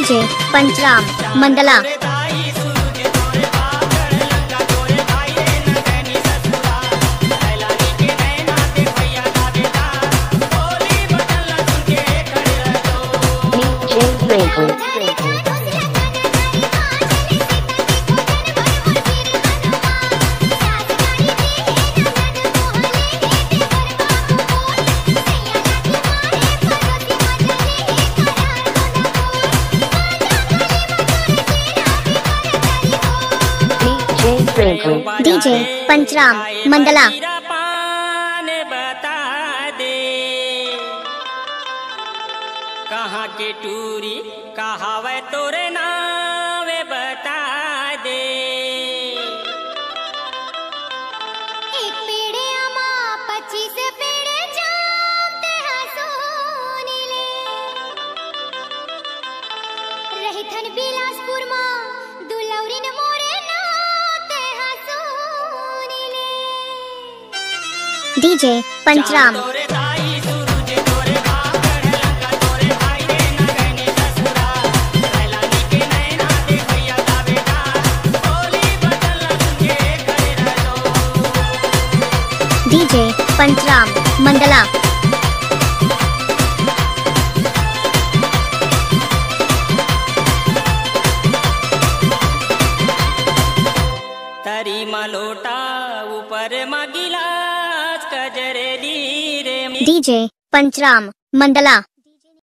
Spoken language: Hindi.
डीजे पंचराम मंडला। डीजे पंचराम मंडला पान बता दे कहाँ के टूरी कहावे तोरे नावे बता दे। बिलासपुर मा दुलौरिन करे पंचराम। डीजे पंचराम मंडला। तरी मलोटा ऊपर मा गिलास कजरे दी रे डीजे पंचराम मंडला